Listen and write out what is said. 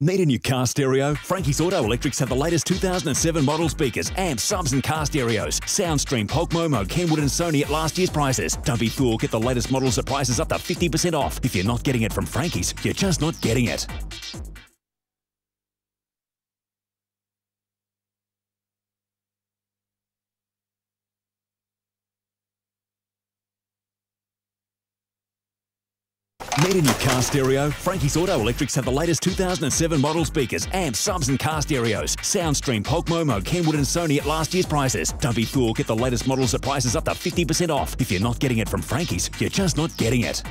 Need a new car stereo? Frankie's Auto Electrics have the latest 2007 model speakers, amps, subs, and car stereos. Soundstream, Polk Momo, Kenwood, and Sony at last year's prices. Don't be fooled, get the latest models at prices up to 50% off. If you're not getting it from Frankie's, you're just not getting it. Need a new car stereo? Frankie's Auto Electrics have the latest 2007 model speakers, amps, subs, and car stereos. Soundstream, Polk Momo, Kenwood, and Sony at last year's prices. Don't be fooled, get the latest models at prices up to 50% off. If you're not getting it from Frankie's, you're just not getting it.